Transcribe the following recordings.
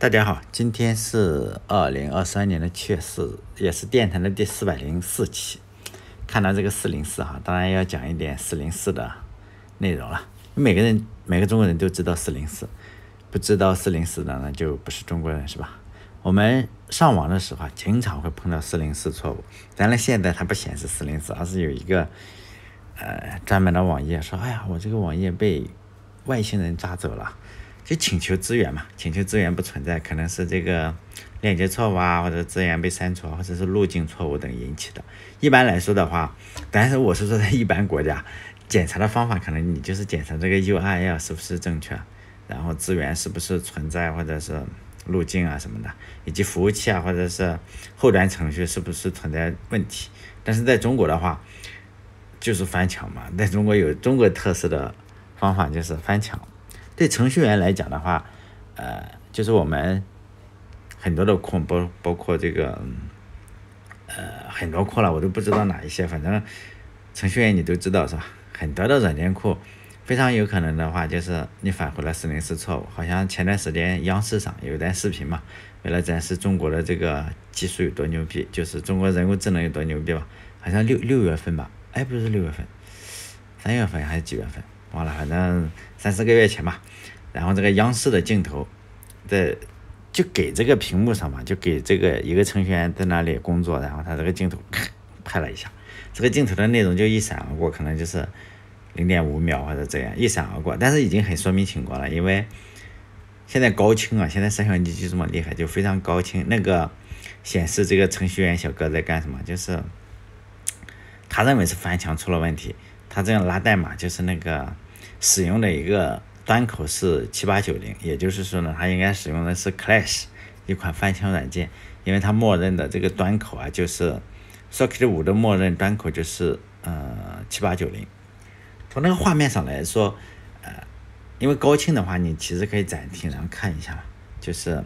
大家好，今天是二零二三年的七月四日，也是电台的第四百零四期。看到这个四零四哈，当然要讲一点四零四的内容了。每个人每个中国人都知道四零四，不知道四零四的那就不是中国人是吧？我们上网的时候啊，经常会碰到四零四错误。咱然现在它不显示四零四，而是有一个呃专门的网页说，哎呀，我这个网页被外星人抓走了。就请求资源嘛，请求资源不存在，可能是这个链接错误啊，或者资源被删除，或者是路径错误等引起的。一般来说的话，但是我是说在一般国家，检查的方法可能你就是检查这个 URL 是不是正确，然后资源是不是存在，或者是路径啊什么的，以及服务器啊或者是后端程序是不是存在问题。但是在中国的话，就是翻墙嘛，在中国有中国特色的方法就是翻墙。对程序员来讲的话，呃，就是我们很多的库，包包括这个，呃，很多库了，我都不知道哪一些。反正程序员你都知道是吧？很多的软件库，非常有可能的话，就是你返回了四零四错误。好像前段时间央视上有一段视频嘛，为了展示中国的这个技术有多牛逼，就是中国人工智能有多牛逼吧？好像六六月份吧？哎，不是六月份，三月份还是几月份？忘了，反正三四个月前吧。然后这个央视的镜头，在就给这个屏幕上嘛，就给这个一个程序员在那里工作，然后他这个镜头拍了一下，这个镜头的内容就一闪而过，可能就是零点五秒或者这样一闪而过，但是已经很说明情况了，因为现在高清啊，现在摄像机就这么厉害，就非常高清，那个显示这个程序员小哥在干什么，就是他认为是翻墙出了问题。他这样拉代码就是那个使用的一个端口是七八九零，也就是说呢，他应该使用的是 Clash 一款翻墙软件，因为它默认的这个端口啊，就是 Socket 五的默认端口就是呃七八九零。从那个画面上来说，呃，因为高清的话，你其实可以暂停然后看一下，就是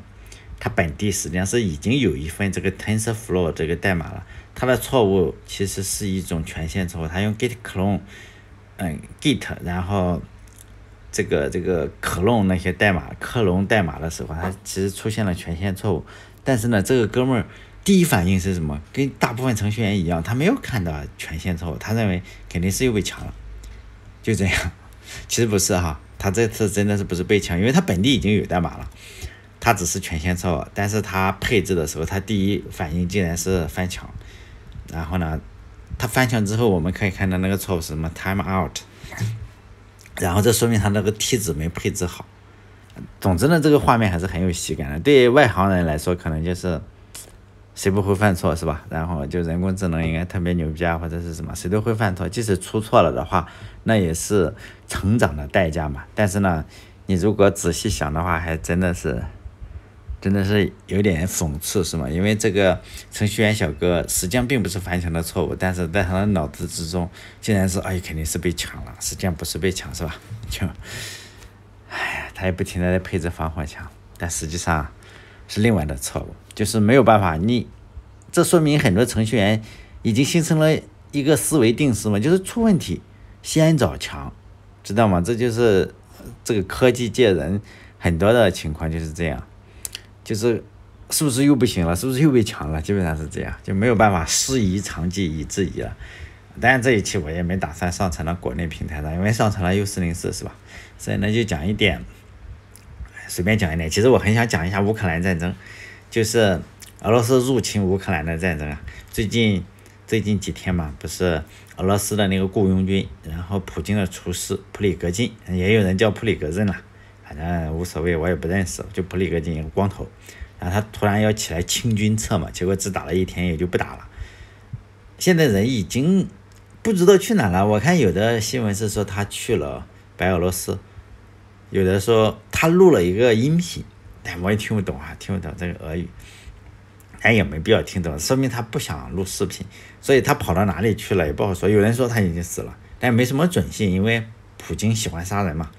它本地实际上是已经有一份这个 TensorFlow 这个代码了。它的错误其实是一种权限错误，它用 git clone，嗯，git，然后这个这个 clone 那些代码克隆代码的时候，它其实出现了权限错误。但是呢，这个哥们儿第一反应是什么？跟大部分程序员一样，他没有看到权限错误，他认为肯定是又被抢了，就这样。其实不是哈，他这次真的是不是被抢，因为他本地已经有代码了，他只是权限错误。但是他配置的时候，他第一反应竟然是翻墙。然后呢，他翻墙之后，我们可以看到那个错误是什么？time out。然后这说明他那个梯子没配置好。总之呢，这个画面还是很有喜感的。对于外行人来说，可能就是谁不会犯错是吧？然后就人工智能应该特别牛逼啊，或者是什么，谁都会犯错。即使出错了的话，那也是成长的代价嘛。但是呢，你如果仔细想的话，还真的是。真的是有点讽刺，是吗？因为这个程序员小哥实际上并不是翻墙的错误，但是在他的脑子之中，竟然是哎，肯定是被抢了。实际上不是被抢，是吧？就，哎呀，他也不停的在配置防火墙，但实际上是另外的错误，就是没有办法。你这说明很多程序员已经形成了一个思维定式嘛，就是出问题先找墙，知道吗？这就是这个科技界人很多的情况就是这样。就是是不是又不行了？是不是又被抢了？基本上是这样，就没有办法师夷长技以制夷了。当然这一期我也没打算上传到国内平台上，因为上传了 U 四零四是吧？所以呢就讲一点，随便讲一点。其实我很想讲一下乌克兰战争，就是俄罗斯入侵乌克兰的战争啊。最近最近几天嘛，不是俄罗斯的那个雇佣军，然后普京的厨师普里格金，也有人叫普里格任了。反正无所谓，我也不认识，就普里戈金一个光头，然后他突然要起来清军策嘛，结果只打了一天也就不打了。现在人已经不知道去哪了。我看有的新闻是说他去了白俄罗斯，有的说他录了一个音频，但我也听不懂啊，听不懂这个俄语，咱也没必要听懂，说明他不想录视频，所以他跑到哪里去了也不好说。有人说他已经死了，但没什么准信，因为普京喜欢杀人嘛。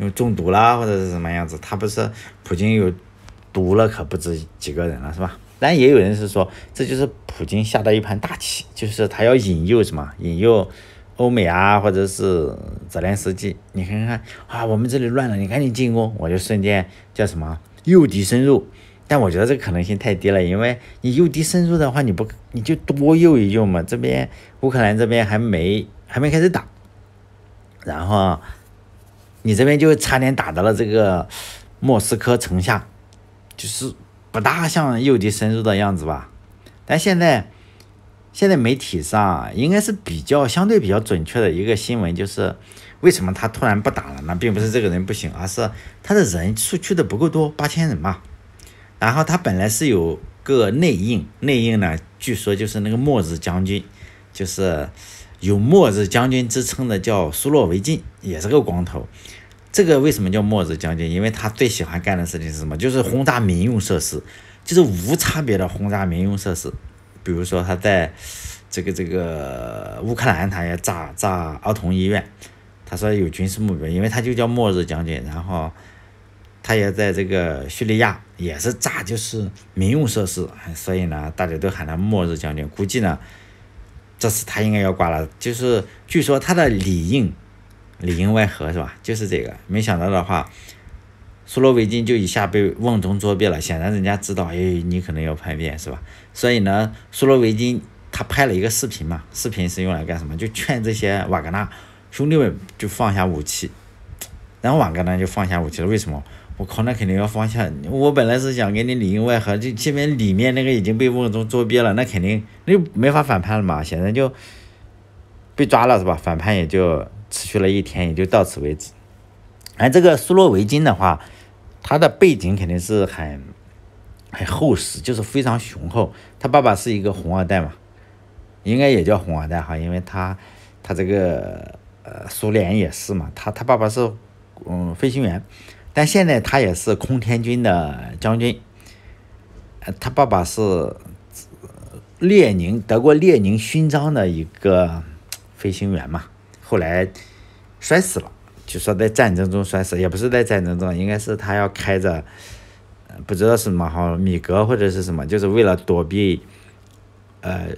因为中毒啦，或者是什么样子，他不是普京有毒了，可不止几个人了，是吧？但也有人是说，这就是普京下的一盘大棋，就是他要引诱什么，引诱欧美啊，或者是泽连斯基。你看看啊，我们这里乱了，你赶紧进攻，我就瞬间叫什么诱敌深入。但我觉得这个可能性太低了，因为你诱敌深入的话，你不你就多诱一诱嘛。这边乌克兰这边还没还没开始打，然后你这边就差点打到了这个莫斯科城下，就是不大像诱敌深入的样子吧。但现在现在媒体上应该是比较相对比较准确的一个新闻，就是为什么他突然不打了呢？并不是这个人不行，而是他的人数去的不够多，八千人嘛。然后他本来是有个内应，内应呢，据说就是那个末日将军，就是有末日将军之称的，叫苏洛维金，也是个光头。这个为什么叫末日将军？因为他最喜欢干的事情是什么？就是轰炸民用设施，就是无差别的轰炸民用设施。比如说他在这个这个乌克兰，他也炸炸儿童医院。他说有军事目标，因为他就叫末日将军。然后。他也在这个叙利亚也是炸，就是民用设施，所以呢，大家都喊他末日将军。估计呢，这次他应该要挂了。就是据说他的里应里应外合是吧？就是这个。没想到的话，苏罗维金就一下被瓮中捉鳖了。显然人家知道，哎，你可能要叛变是吧？所以呢，苏罗维金他拍了一个视频嘛，视频是用来干什么？就劝这些瓦格纳兄弟们就放下武器。然后瓦格纳就放下武器了，为什么？我靠，那肯定要放下。我本来是想给你里应外合，就这边里面那个已经被瓮中捉鳖了，那肯定那就没法反叛了嘛。现在就被抓了是吧？反叛也就持续了一天，也就到此为止。而这个苏洛维金的话，他的背景肯定是很很厚实，就是非常雄厚。他爸爸是一个红二代嘛，应该也叫红二代哈，因为他他这个呃苏联也是嘛，他他爸爸是嗯飞行员。但现在他也是空天军的将军，他爸爸是列宁得过列宁勋章的一个飞行员嘛，后来摔死了，就说在战争中摔死，也不是在战争中，应该是他要开着，不知道是什么哈米格或者是什么，就是为了躲避，呃，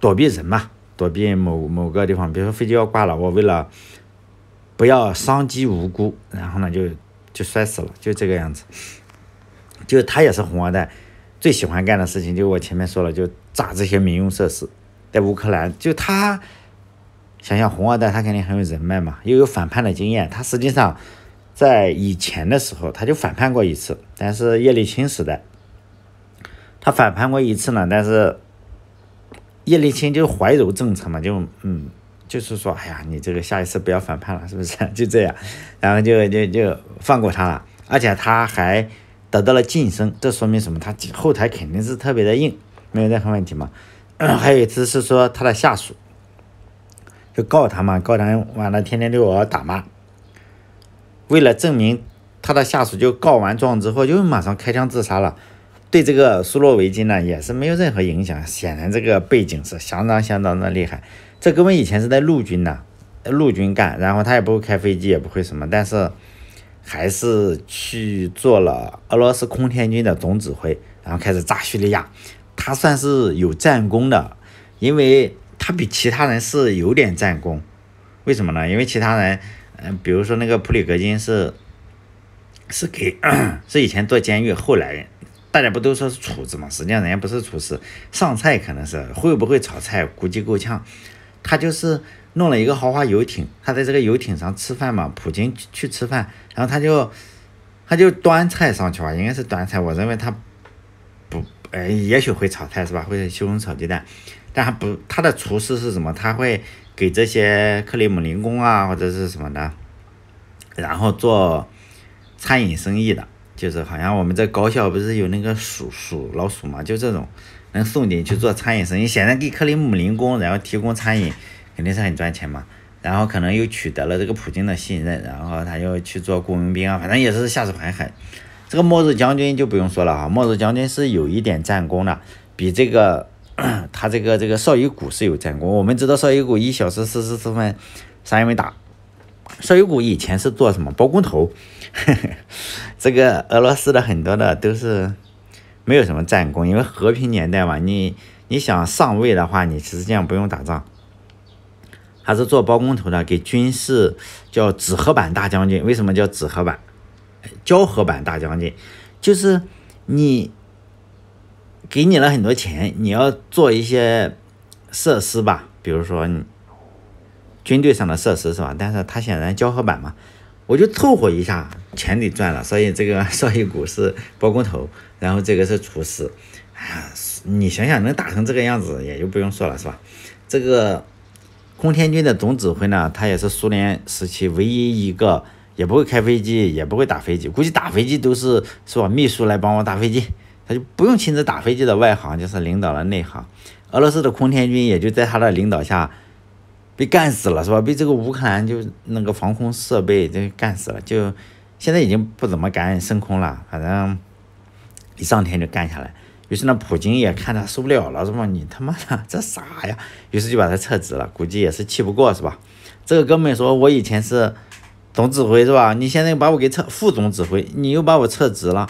躲避人嘛，躲避某某个地方，比如说飞机要挂了，我为了不要伤及无辜，然后呢就。就摔死了，就这个样子。就他也是红二代，最喜欢干的事情就我前面说了，就炸这些民用设施，在乌克兰。就他想想红二代，他肯定很有人脉嘛，又有反叛的经验。他实际上在以前的时候他就反叛过一次，但是叶利钦时代，他反叛过一次呢，但是叶利钦就怀柔政策嘛，就嗯。就是说，哎呀，你这个下一次不要反叛了，是不是？就这样，然后就就就放过他了，而且他还得到了晋升，这说明什么？他后台肯定是特别的硬，没有任何问题嘛。还有一次是说他的下属就告他嘛，告他完了天天对我打骂，为了证明他的下属就告完状之后就马上开枪自杀了，对这个苏洛维金呢也是没有任何影响，显然这个背景是相当相当的厉害。这哥们以前是在陆军的，陆军干，然后他也不会开飞机，也不会什么，但是还是去做了俄罗斯空天军的总指挥，然后开始炸叙利亚。他算是有战功的，因为他比其他人是有点战功。为什么呢？因为其他人，嗯，比如说那个普里格金是是给是以前做监狱，后来大家不都说是厨子嘛？实际上人家不是厨师，上菜可能是会不会炒菜，估计够呛。他就是弄了一个豪华游艇，他在这个游艇上吃饭嘛，普京去吃饭，然后他就他就端菜上去吧，应该是端菜。我认为他不，哎，也许会炒菜是吧？会西红柿炒鸡蛋，但他不，他的厨师是什么？他会给这些克里姆林宫啊或者是什么的，然后做餐饮生意的，就是好像我们这高校不是有那个鼠鼠老鼠嘛，就这种。能送进去做餐饮生意，显然给克里姆林宫然后提供餐饮，肯定是很赚钱嘛。然后可能又取得了这个普京的信任，然后他又去做雇佣兵啊，反正也是下手很狠。这个末日将军就不用说了哈，末日将军是有一点战功的，比这个 他这个这个绍伊古是有战功。我们知道绍伊古一小时四十四分啥也没打，绍伊古以前是做什么包工头，这个俄罗斯的很多的都是。没有什么战功，因为和平年代嘛，你你想上位的话，你实际上不用打仗，他是做包工头的，给军事叫纸盒板大将军。为什么叫纸盒板？胶合版大将军，就是你给你了很多钱，你要做一些设施吧，比如说你军队上的设施是吧？但是他显然胶合版嘛，我就凑合一下，钱得赚了。所以这个 少一股是包工头，然后这个是厨师，哎，你想想能打成这个样子，也就不用说了是吧？这个。空天军的总指挥呢，他也是苏联时期唯一一个也不会开飞机，也不会打飞机，估计打飞机都是是吧？秘书来帮我打飞机，他就不用亲自打飞机的外行，就是领导了内行。俄罗斯的空天军也就在他的领导下被干死了，是吧？被这个乌克兰就那个防空设备就干死了，就现在已经不怎么敢升空了，反正一上天就干下来。于是呢，普京也看他受不了了，是吧？你他妈的 这啥呀？于是就把他撤职了，估计也是气不过，是吧？这个哥们说：“我以前是总指挥，是吧？你现在把我给撤副总指挥，你又把我撤职了。”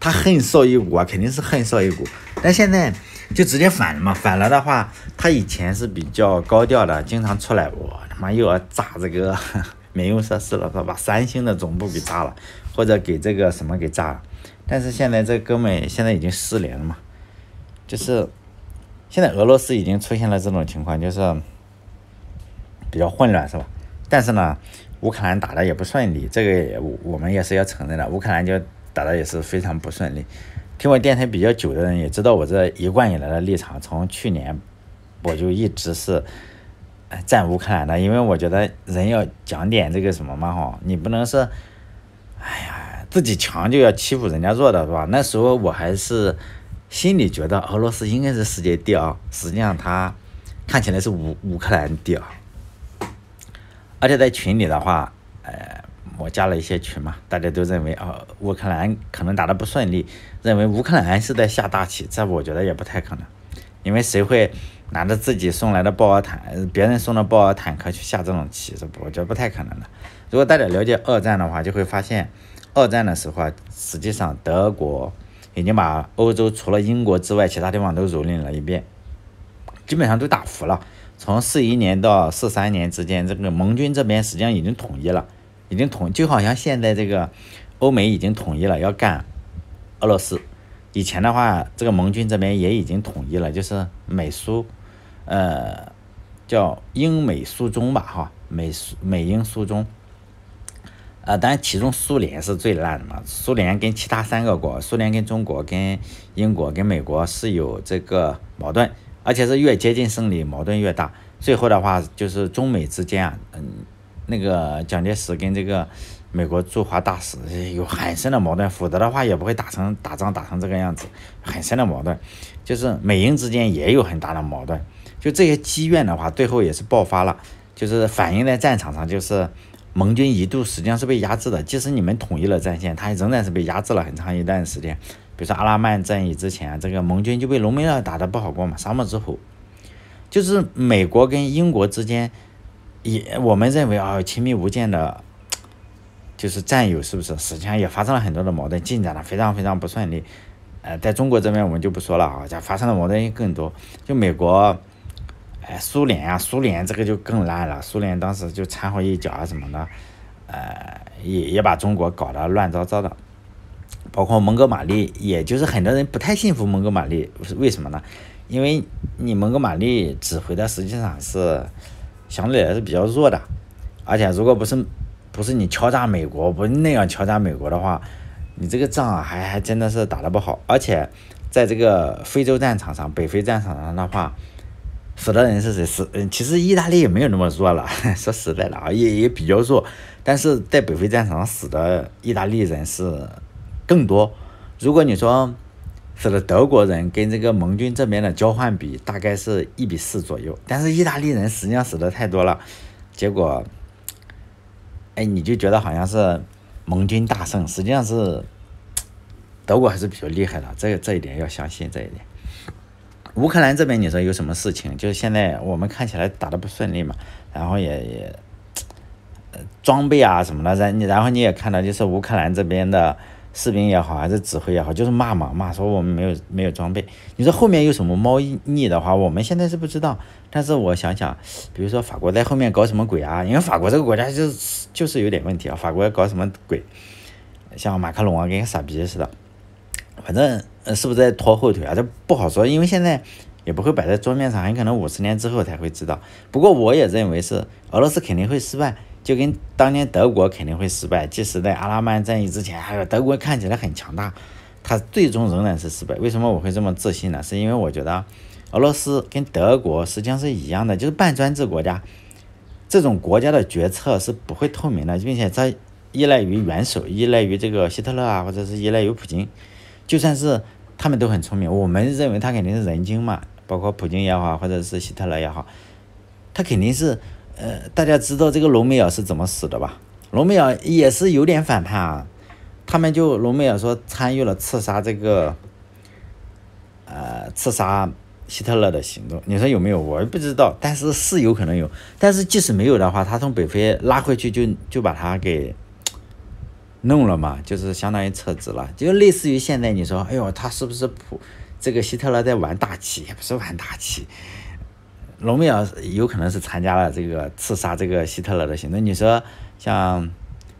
他恨少一股啊，肯定是恨少一股。但现在就直接反了嘛？反了的话，他以前是比较高调的，经常出来，我他妈又要炸这个 民用设施了，是吧？把三星的总部给炸了，或者给这个什么给炸了。但是现在这哥们现在已经失联了嘛，就是现在俄罗斯已经出现了这种情况，就是比较混乱，是吧？但是呢，乌克兰打的也不顺利，这个我们也是要承认的，乌克兰就打的也是非常不顺利。听我电台比较久的人也知道我这一贯以来的立场，从去年我就一直是站乌克兰的，因为我觉得人要讲点这个什么嘛哈，你不能是，自己强就要欺负人家弱的是吧？那时候我还是心里觉得俄罗斯应该是世界第二，实际上他看起来是乌乌克兰第二。而且在群里的话，呃，我加了一些群嘛，大家都认为啊，乌克兰可能打得不顺利，认为乌克兰是在下大棋，这我觉得也不太可能，因为谁会拿着自己送来的豹尔坦，别人送的豹尔坦克去下这种棋？这我觉得不太可能的。如果大家了解二战的话，就会发现。二战的时候啊，实际上德国已经把欧洲除了英国之外，其他地方都蹂躏了一遍，基本上都打服了。从四一年到四三年之间，这个盟军这边实际上已经统一了，已经统就好像现在这个欧美已经统一了，要干俄罗斯。以前的话，这个盟军这边也已经统一了，就是美苏，呃，叫英美苏中吧，哈，美苏美英苏中。啊，当然，其中苏联是最烂的嘛。苏联跟其他三个国，苏联跟中国、跟英国、跟美国是有这个矛盾，而且是越接近胜利，矛盾越大。最后的话，就是中美之间啊，嗯，那个蒋介石跟这个美国驻华大使有很深的矛盾，否则的话也不会打成打仗打成这个样子，很深的矛盾。就是美英之间也有很大的矛盾，就这些积怨的话，最后也是爆发了，就是反映在战场上，就是。盟军一度实际上是被压制的，即使你们统一了战线，它仍然是被压制了很长一段时间。比如说阿拉曼战役之前，这个盟军就被隆美尔打得不好过嘛。沙漠之虎，就是美国跟英国之间，也我们认为啊亲密无间的，就是战友，是不是？实际上也发生了很多的矛盾，进展的非常非常不顺利。呃，在中国这边我们就不说了啊，这发生的矛盾更多。就美国。哎，苏联啊，苏联这个就更烂了。苏联当时就掺和一脚啊什么的，呃，也也把中国搞得乱糟糟的。包括蒙哥马利，也就是很多人不太信服蒙哥马利，为什么呢？因为你蒙哥马利指挥的实际上是相对来说比较弱的，而且如果不是不是你敲诈美国，不那样敲诈美国的话，你这个仗还还真的是打得不好。而且在这个非洲战场上，北非战场上的话。死的人是谁？死嗯，其实意大利也没有那么弱了。说实在的啊，也也比较弱。但是在北非战场上死的意大利人是更多。如果你说死的德国人跟这个盟军这边的交换比，大概是一比四左右。但是意大利人实际上死的太多了，结果，哎，你就觉得好像是盟军大胜，实际上是德国还是比较厉害的。这这一点要相信这一点。乌克兰这边你说有什么事情？就是现在我们看起来打的不顺利嘛，然后也也，装备啊什么的，然然后你也看到，就是乌克兰这边的士兵也好，还是指挥也好，就是骂嘛骂说我们没有没有装备。你说后面有什么猫腻的话，我们现在是不知道。但是我想想，比如说法国在后面搞什么鬼啊？因为法国这个国家就是就是有点问题啊，法国搞什么鬼？像马克龙啊，跟个傻逼似的。反正是不是在拖后腿啊？这不好说，因为现在也不会摆在桌面上，很可能五十年之后才会知道。不过我也认为是俄罗斯肯定会失败，就跟当年德国肯定会失败。即使在阿拉曼战役之前，还有德国看起来很强大，它最终仍然是失败。为什么我会这么自信呢？是因为我觉得俄罗斯跟德国实际上是一样的，就是半专制国家，这种国家的决策是不会透明的，并且它依赖于元首，依赖于这个希特勒啊，或者是依赖于普京。就算是他们都很聪明，我们认为他肯定是人精嘛，包括普京也好，或者是希特勒也好，他肯定是，呃，大家知道这个隆美尔是怎么死的吧？隆美尔也是有点反叛啊，他们就隆美尔说参与了刺杀这个，呃，刺杀希特勒的行动，你说有没有？我不知道，但是是有可能有，但是即使没有的话，他从北非拉回去就就把他给。弄了嘛，就是相当于撤职了，就类似于现在你说，哎呦，他是不是普这个希特勒在玩大棋？也不是玩大棋，隆美尔有可能是参加了这个刺杀这个希特勒的行动。你说像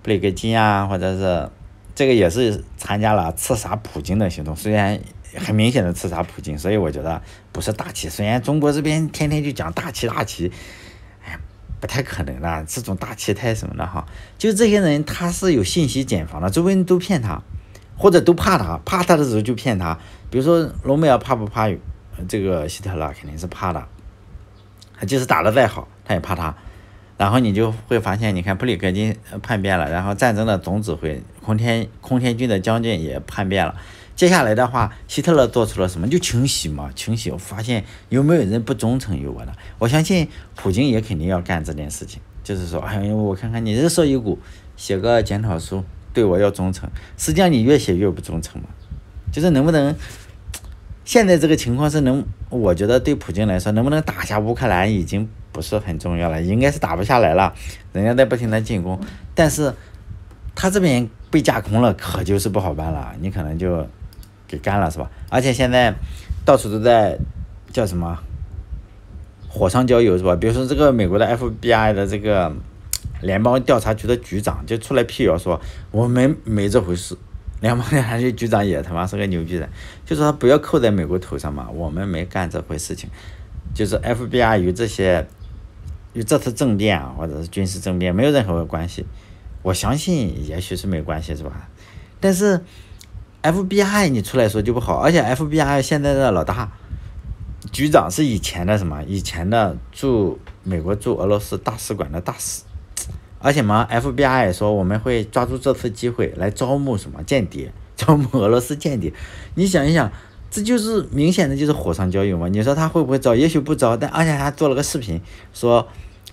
布雷格金啊，或者是这个也是参加了刺杀普京的行动，虽然很明显的刺杀普京，所以我觉得不是大棋。虽然中国这边天天就讲大棋大棋。不太可能的，这种大气太什么了哈？就这些人，他是有信息茧房的，周围人都骗他，或者都怕他，怕他的时候就骗他。比如说隆美尔怕不怕这个希特勒？肯定是怕的。他即使打得再好，他也怕他。然后你就会发现，你看普里戈金叛变了，然后战争的总指挥空天空天军的将军也叛变了。接下来的话，希特勒做出了什么？就清洗嘛，清洗。我发现有没有人不忠诚于我的？我相信普京也肯定要干这件事情，就是说，哎，我看看你这说一股，写个检讨书，对我要忠诚。实际上你越写越不忠诚嘛。就是能不能，现在这个情况是能，我觉得对普京来说，能不能打下乌克兰已经不是很重要了，应该是打不下来了，人家在不停的进攻，但是他这边被架空了，可就是不好办了，你可能就。给干了是吧？而且现在到处都在叫什么火上浇油是吧？比如说这个美国的 FBI 的这个联邦调查局的局长就出来辟谣说我们没这回事，联邦调查局局长也他妈是个牛逼人，就说他不要扣在美国头上嘛，我们没干这回事情，就是 FBI 与这些与这次政变啊或者是军事政变没有任何关系，我相信也许是没关系是吧？但是。FBI，你出来说就不好，而且 FBI 现在的老大局长是以前的什么？以前的驻美国驻俄罗斯大使馆的大使，而且嘛，FBI 说我们会抓住这次机会来招募什么间谍，招募俄罗斯间谍。你想一想，这就是明显的就是火上浇油嘛？你说他会不会招？也许不招，但而且他做了个视频，说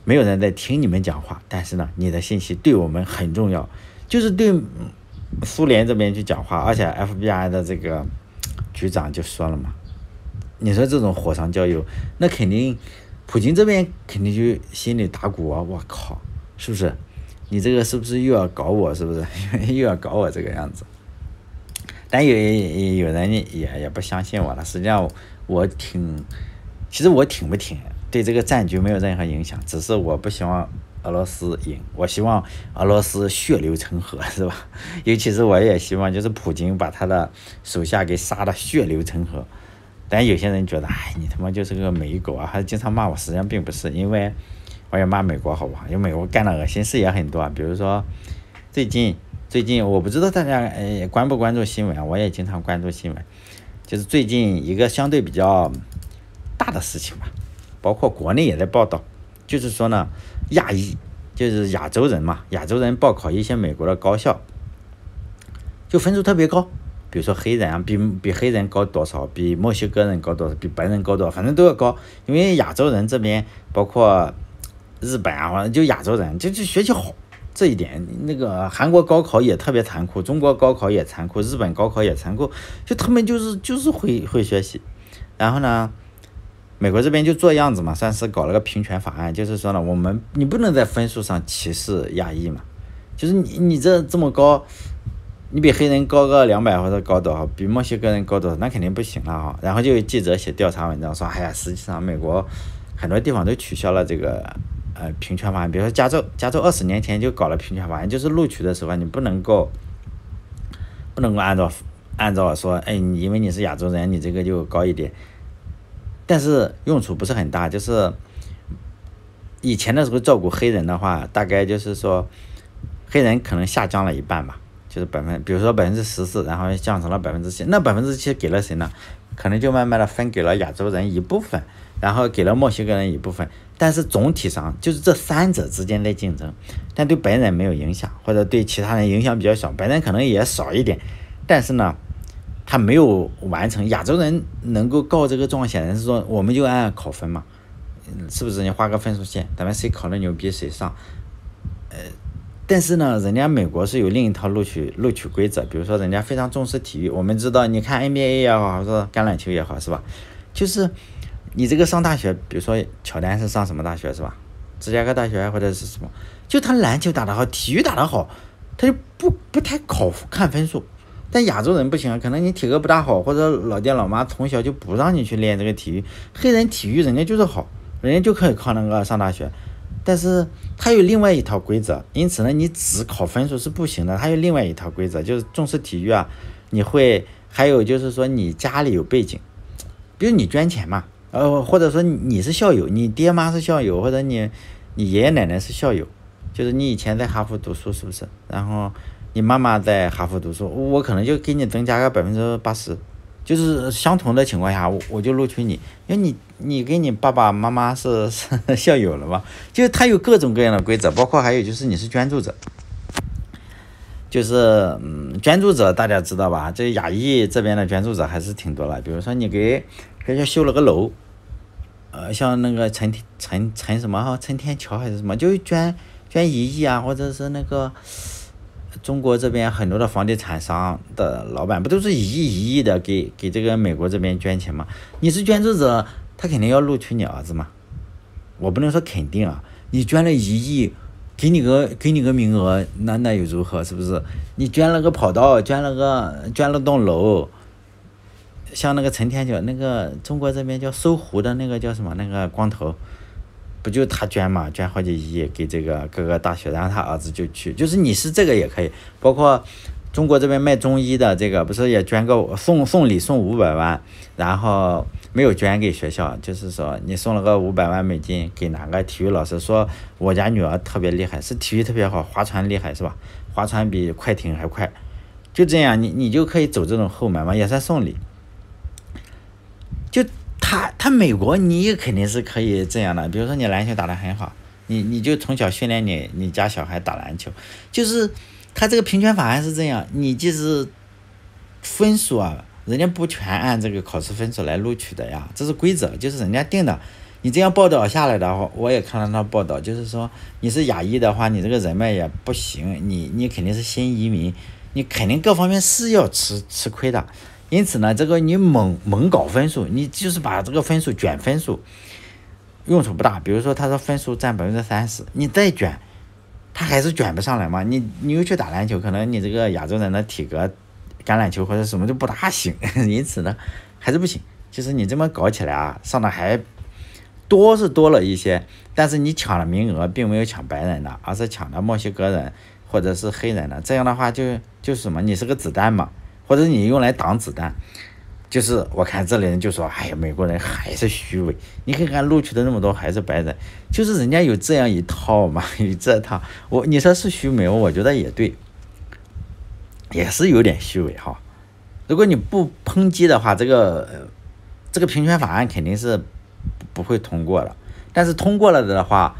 没有人在听你们讲话，但是呢，你的信息对我们很重要，就是对。苏联这边去讲话，而且 FBI 的这个局长就说了嘛，你说这种火上浇油，那肯定普京这边肯定就心里打鼓啊！我靠，是不是？你这个是不是又要搞我？是不是 又要搞我这个样子？但有有人也也不相信我了。实际上我挺，其实我挺不挺对这个战局没有任何影响，只是我不希望。俄罗斯赢，我希望俄罗斯血流成河，是吧？尤其是我也希望，就是普京把他的手下给杀的血流成河。但有些人觉得，哎，你他妈就是个美狗啊，还经常骂我。实际上并不是，因为我也骂美国，好不好？因为美国干的恶心事也很多。比如说，最近最近，我不知道大家呃关不关注新闻？我也经常关注新闻，就是最近一个相对比较大的事情吧，包括国内也在报道。就是说呢，亚裔就是亚洲人嘛，亚洲人报考一些美国的高校，就分数特别高。比如说黑人啊，比比黑人高多少？比墨西哥人高多少？比白人高多少？反正都要高。因为亚洲人这边，包括日本啊，反正就亚洲人，就就学习好这一点。那个韩国高考也特别残酷，中国高考也残酷，日本高考也残酷。就他们就是就是会会学习，然后呢？美国这边就做样子嘛，算是搞了个平权法案，就是说呢，我们你不能在分数上歧视亚裔嘛，就是你你这这么高，你比黑人高个两百或者高多少，比墨西哥人高多少，那肯定不行了哈。然后就有记者写调查文章说，哎呀，实际上美国很多地方都取消了这个呃平权法案，比如说加州，加州二十年前就搞了平权法案，就是录取的时候你不能够不能够按照按照说，哎，因为你是亚洲人，你这个就高一点。但是用处不是很大，就是以前的时候照顾黑人的话，大概就是说黑人可能下降了一半吧，就是百分，比如说百分之十四，然后降成了百分之七，那百分之七给了谁呢？可能就慢慢的分给了亚洲人一部分，然后给了墨西哥人一部分。但是总体上就是这三者之间的竞争，但对白人没有影响，或者对其他人影响比较小，白人可能也少一点，但是呢，他没有完成。亚洲人能够告这个状，显然是说我们就按考分嘛，是不是？你画个分数线，咱们谁考的牛逼谁上。呃，但是呢，人家美国是有另一套录取录取规则，比如说人家非常重视体育，我们知道，你看 NBA 也好，或者橄榄球也好，是吧？就是。你这个上大学，比如说乔丹是上什么大学是吧？芝加哥大学或者是什么？就他篮球打得好，体育打得好，他就不不太考看分数。但亚洲人不行，可能你体格不大好，或者老爹老妈从小就不让你去练这个体育。黑人体育人家就是好，人家就可以靠那个上大学。但是他有另外一套规则，因此呢，你只考分数是不行的。他有另外一套规则，就是重视体育啊。你会还有就是说你家里有背景，比如你捐钱嘛。呃，或者说你是校友，你爹妈是校友，或者你你爷爷奶奶是校友，就是你以前在哈佛读书是不是？然后你妈妈在哈佛读书，我可能就给你增加个百分之八十，就是相同的情况下，我我就录取你，因为你你跟你爸爸妈妈是是校友了嘛，就是他有各种各样的规则，包括还有就是你是捐助者，就是嗯，捐助者大家知道吧？这亚裔这边的捐助者还是挺多了，比如说你给给家修了个楼。呃，像那个陈陈陈什么，陈天桥还是什么，就捐捐一亿啊，或者是那个中国这边很多的房地产商的老板，不都是一亿一亿的给给这个美国这边捐钱吗？你是捐助者，他肯定要录取你儿子嘛。我不能说肯定啊，你捐了一亿，给你个给你个名额，那那又如何？是不是？你捐了个跑道，捐了个捐了栋楼。像那个陈天桥，那个中国这边叫搜狐的那个叫什么？那个光头，不就他捐嘛？捐好几亿给这个各个大学，然后他儿子就去。就是你是这个也可以，包括中国这边卖中医的这个，不是也捐个送送礼送五百万，然后没有捐给学校，就是说你送了个五百万美金给哪个体育老师，说我家女儿特别厉害，是体育特别好，划船厉害是吧？划船比快艇还快，就这样，你你就可以走这种后门嘛，也算送礼。就他他美国你也肯定是可以这样的，比如说你篮球打得很好，你你就从小训练你你家小孩打篮球，就是他这个平权法案是这样，你就是分数啊，人家不全按这个考试分数来录取的呀，这是规则，就是人家定的。你这样报道下来的话，我也看了那报道，就是说你是亚裔的话，你这个人脉也不行，你你肯定是新移民，你肯定各方面是要吃吃亏的。因此呢，这个你猛猛搞分数，你就是把这个分数卷分数，用处不大。比如说，他说分数占百分之三十，你再卷，他还是卷不上来嘛。你你又去打篮球，可能你这个亚洲人的体格，橄榄球或者什么就不大行，因此呢，还是不行。就是你这么搞起来啊，上的还多是多了一些，但是你抢了名额，并没有抢白人的，而是抢了墨西哥人或者是黑人的。这样的话，就就是什么，你是个子弹嘛。或者你用来挡子弹，就是我看这里人就说，哎呀，美国人还是虚伪。你看看录取的那么多还是白人，就是人家有这样一套嘛，有这套。我你说是虚伪，我觉得也对，也是有点虚伪哈。如果你不抨击的话，这个这个平权法案肯定是不会通过了。但是通过了的话，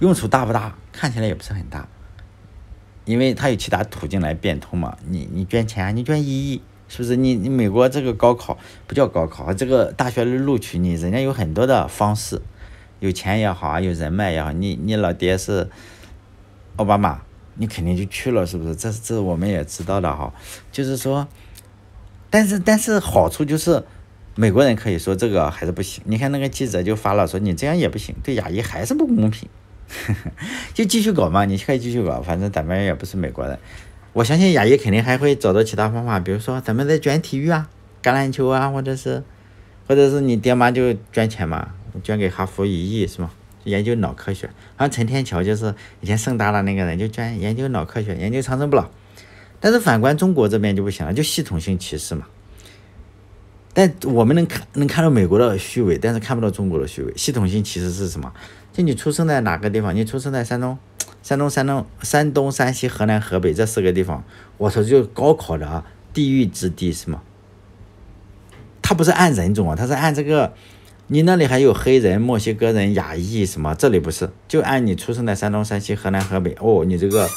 用处大不大？看起来也不是很大。因为他有其他途径来变通嘛，你你捐钱，你捐一亿，是不是？你你美国这个高考不叫高考，这个大学的录取你，人家有很多的方式，有钱也好啊，有人脉也好，你你老爹是奥巴马，你肯定就去了，是不是？这这我们也知道的哈，就是说，但是但是好处就是，美国人可以说这个还是不行。你看那个记者就发了说，你这样也不行，对亚裔还是不公平。就继续搞嘛，你可以继续搞，反正咱们也不是美国人。我相信亚裔肯定还会找到其他方法，比如说咱们在捐体育啊，橄榄球啊，或者是，或者是你爹妈就捐钱嘛，捐给哈佛一亿是吗？研究脑科学。好像陈天桥就是以前盛大的那个人，就捐研究脑科学，研究长生不老。但是反观中国这边就不行了，就系统性歧视嘛。但我们能看能看到美国的虚伪，但是看不到中国的虚伪。系统性歧视是什么？就你出生在哪个地方？你出生在山东、山东、山东、山东、山西、河南、河北这四个地方，我说就高考的地域之地是吗？他不是按人种啊，他是按这个。你那里还有黑人、墨西哥人、亚裔什么？这里不是，就按你出生在山东、山西、河南、河北。哦，你这个，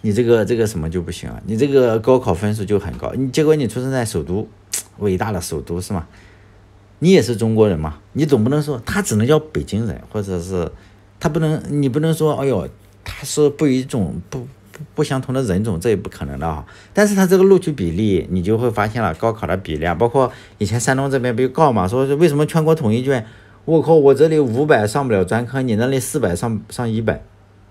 你这个这个什么就不行啊？你这个高考分数就很高。你结果你出生在首都，伟大的首都是吗？你也是中国人嘛？你总不能说他只能叫北京人，或者是他不能，你不能说，哎呦，他是不一种不。不不相同的人种，这也不可能的哈。但是他这个录取比例，你就会发现了高考的比例，包括以前山东这边不有告嘛，说是为什么全国统一卷，我靠，我这里五百上不了专科，你那里四百上上一百，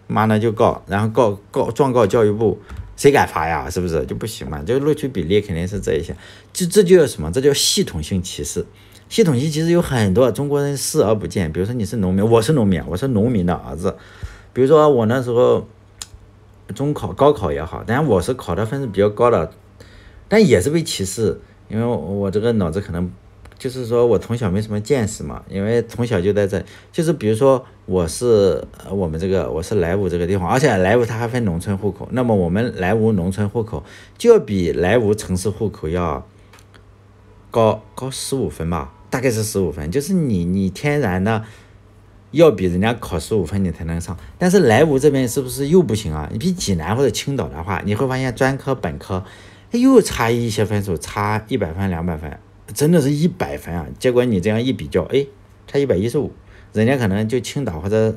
妈的就告，然后告告状告教育部，谁敢发呀？是不是就不行嘛？这个录取比例肯定是这一些，这这就叫什么？这叫系统性歧视。系统性其实有很多中国人视而不见，比如说你是农民，我是农民，我是农民的儿子，比如说我那时候。中考、高考也好，但我是考的分数比较高的，但也是被歧视，因为我这个脑子可能就是说我从小没什么见识嘛，因为从小就在这，就是比如说我是我们这个我是莱芜这个地方，而且莱芜它还分农村户口，那么我们莱芜农村户口就要比莱芜城市户口要高高十五分吧，大概是十五分，就是你你天然的。要比人家考十五分你才能上，但是莱芜这边是不是又不行啊？你比济南或者青岛的话，你会发现专科本科又差一些分数，差一百分两百分，真的是一百分啊！结果你这样一比较，哎，差一百一十五，人家可能就青岛或者，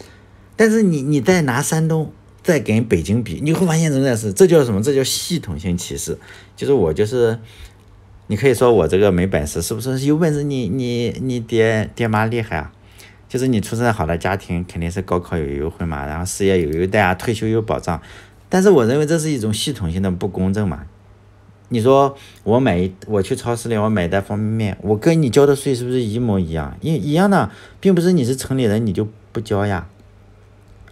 但是你你再拿山东再跟北京比，你会发现真的是这叫什么？这叫系统性歧视。就是我就是，你可以说我这个没本事，是不是有本事？你你你爹爹妈厉害啊？就是你出生好的家庭，肯定是高考有优惠嘛，然后事业有优待啊，退休有保障。但是我认为这是一种系统性的不公正嘛。你说我买我去超市里我买一袋方便面，我跟你交的税是不是一模一样？一一样的，并不是你是城里人你就不交呀。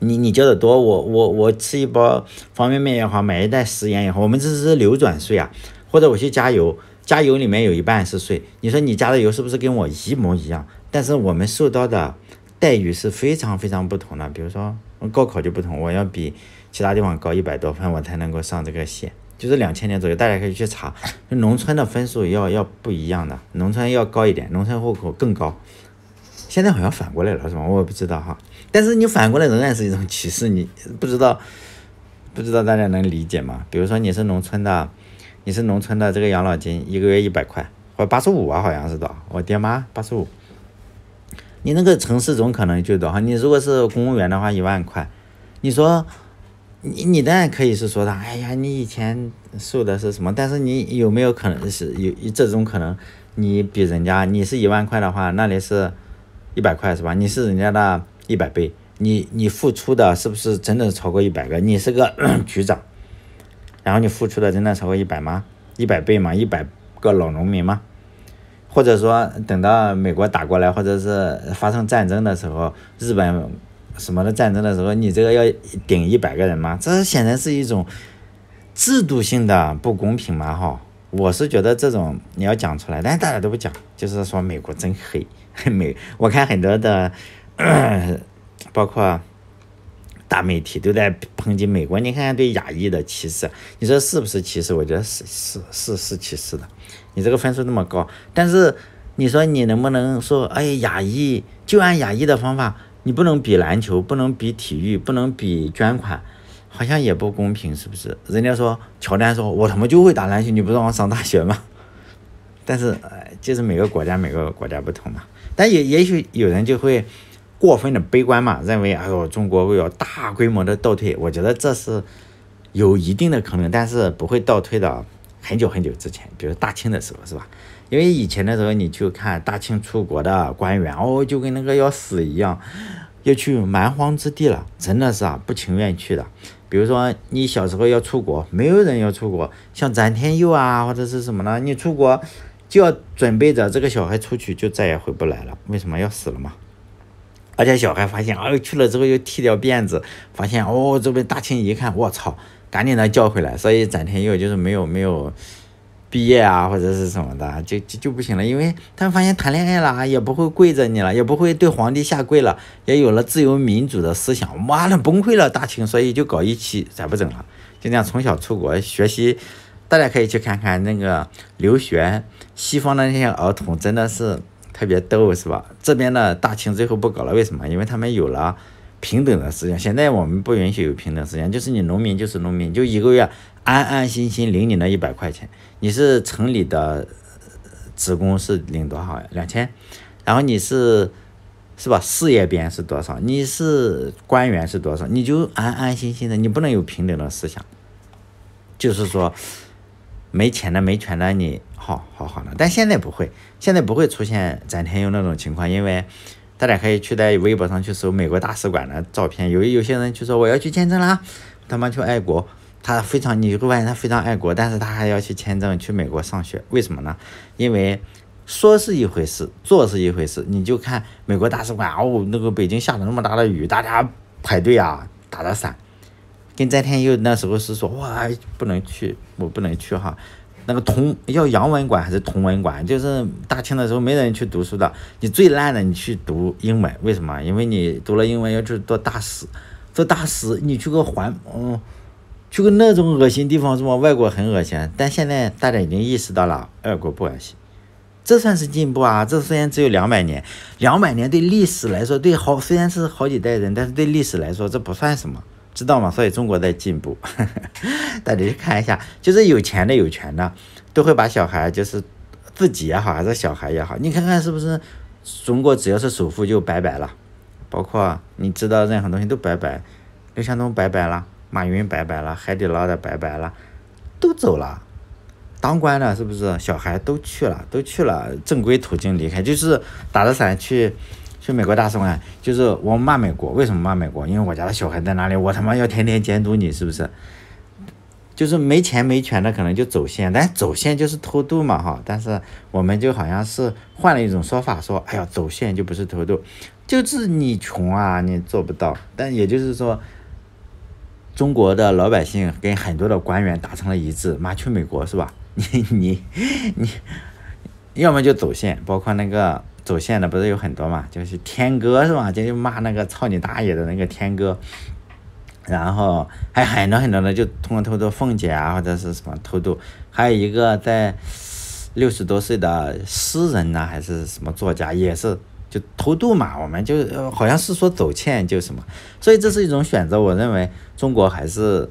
你你交的多，我我我吃一包方便面也好，买一袋食盐也好，我们这是流转税啊。或者我去加油，加油里面有一半是税，你说你加的油是不是跟我一模一样？但是我们受到的。待遇是非常非常不同的，比如说高考就不同，我要比其他地方高一百多分，我才能够上这个线，就是两千年左右，大家可以去查。农村的分数要要不一样的，农村要高一点，农村户口更高。现在好像反过来了，是吧？我也不知道哈。但是你反过来仍然是一种歧视，你不知道不知道大家能理解吗？比如说你是农村的，你是农村的这个养老金一个月一百块，或八十五啊，好像是的，我爹妈八十五。你那个城市总可能就多哈，你如果是公务员的话，一万块。你说，你你当然可以是说的，哎呀，你以前受的是什么？但是你有没有可能是有这种可能？你比人家，你是一万块的话，那里是一百块是吧？你是人家的一百倍，你你付出的是不是真的超过一百个？你是个 局长，然后你付出的真的超过一百吗？一百倍吗？一百个老农民吗？或者说，等到美国打过来，或者是发生战争的时候，日本什么的战争的时候，你这个要顶一百个人吗？这显然是一种制度性的不公平嘛！哈，我是觉得这种你要讲出来，但是大家都不讲，就是说美国真黑，美。我看很多的，包括大媒体都在抨击美国。你看看对亚裔的歧视，你说是不是歧视？我觉得是是是是歧视的。你这个分数那么高，但是你说你能不能说，哎，亚裔就按亚裔的方法，你不能比篮球，不能比体育，不能比捐款，好像也不公平，是不是？人家说乔丹说，我他妈就会打篮球，你不让我上大学吗？但是，就是每个国家每个国家不同嘛。但也也许有人就会过分的悲观嘛，认为哎呦，中国会有大规模的倒退。我觉得这是有一定的可能，但是不会倒退到。很久很久之前，比如大清的时候，是吧？因为以前的时候，你去看大清出国的官员，哦，就跟那个要死一样，要去蛮荒之地了，真的是啊，不情愿去的。比如说你小时候要出国，没有人要出国，像詹天佑啊，或者是什么呢？你出国就要准备着这个小孩出去就再也回不来了，为什么要死了嘛？而且小孩发现，哎，去了之后又剃掉辫子，发现哦，这边大清一看，我操！赶紧的叫回来。所以展天佑就是没有没有毕业啊或者是什么的，就就就不行了，因为他们发现谈恋爱了也不会跪着你了，也不会对皇帝下跪了，也有了自由民主的思想，妈的崩溃了大清，所以就搞一期，再不整了，就这样从小出国学习。大家可以去看看那个留学西方的那些儿童，真的是特别逗，是吧？这边的大清最后不搞了，为什么？因为他们有了平等的思想。现在我们不允许有平等思想，就是你农民就是农民，就一个月安安心心领你那一百块钱。你是城里的职工是领多少呀？两千。然后你是是吧？事业编是多少？你是官员是多少？你就安安心心的，你不能有平等的思想，就是说。没钱的、没权的，你好好好的，但现在不会，现在不会出现展天佑那种情况，因为大家可以去在微博上去搜美国大使馆的照片，有有些人就说我要去签证啦，他妈去爱国，他非常，你会发现他非常爱国，但是他还要去签证去美国上学，为什么呢？因为说是一回事，做是一回事，你就看美国大使馆哦，那个北京下了那么大的雨，大家排队啊，打着伞。跟詹天佑那时候是说哇不能去，我不能去哈。那个同要洋文馆还是同文馆？就是大清的时候没人去读书的，你最烂的你去读英文，为什么？因为你读了英文要去做大使，做大使你去个环，嗯，去个那种恶心地方是吧？外国很恶心，但现在大家已经意识到了外国不恶心，这算是进步啊！这虽然只有两百年，两百年对历史来说，对好虽然是好几代人，但是对历史来说这不算什么。知道吗？所以中国在进步，大家去看一下，就是有钱的、有权的，都会把小孩，就是自己也好，还是小孩也好，你看看是不是？中国只要是首富就拜拜了，包括你知道任何东西都拜拜，刘强东拜拜了，马云拜拜了，海底捞的拜拜了，都走了，当官的是不是？小孩都去了，都去了正规途径离开，就是打着伞去。去美国大使馆，就是我骂美国，为什么骂美国？因为我家的小孩在哪里，我他妈要天天监督你，是不是？就是没钱没权的可能就走线，但走线就是偷渡嘛，哈。但是我们就好像是换了一种说法，说，哎呀，走线就不是偷渡，就是你穷啊，你做不到。但也就是说，中国的老百姓跟很多的官员达成了一致，妈去美国是吧？你你你，要么就走线，包括那个。走线的不是有很多嘛，就是天哥是吧？就就骂那个操你大爷的那个天哥，然后还有很多很多的就通过偷渡凤姐啊或者是什么偷渡，还有一个在六十多岁的诗人呢还是什么作家也是就偷渡嘛，我们就好像是说走线就什么，所以这是一种选择。我认为中国还是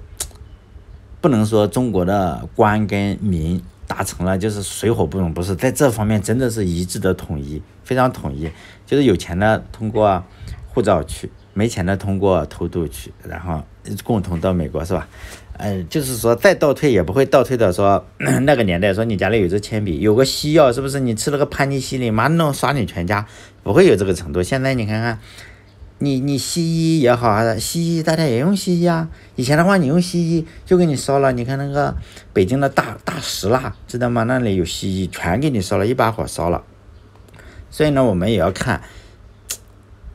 不能说中国的官跟民。达成了就是水火不容，不是在这方面真的是一致的统一，非常统一。就是有钱的通过护照去，没钱的通过偷渡去，然后共同到美国是吧？呃，就是说再倒退也不会倒退到说 那个年代，说你家里有支铅笔，有个西药，是不是？你吃了个盘尼西林，马上刷你全家，不会有这个程度。现在你看看。你你西医也好，还是西医，大家也用西医啊。以前的话，你用西医就给你烧了。你看那个北京的大大石蜡，知道吗？那里有西医，全给你烧了，一把火烧了。所以呢，我们也要看，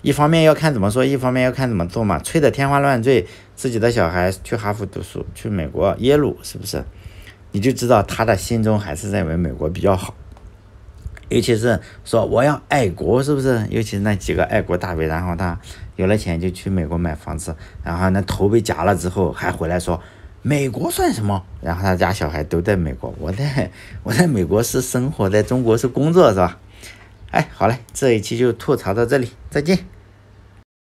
一方面要看怎么说，一方面要看怎么做嘛。吹得天花乱坠，自己的小孩去哈佛读书，去美国耶鲁，是不是？你就知道他的心中还是认为美国比较好。尤其是说我要爱国，是不是？尤其是那几个爱国大 V，然后他有了钱就去美国买房子，然后那头被夹了之后还回来说美国算什么？然后他家小孩都在美国，我在 我在美国是生活，在中国是工作，是吧？哎，好嘞，这一期就吐槽到这里，再见。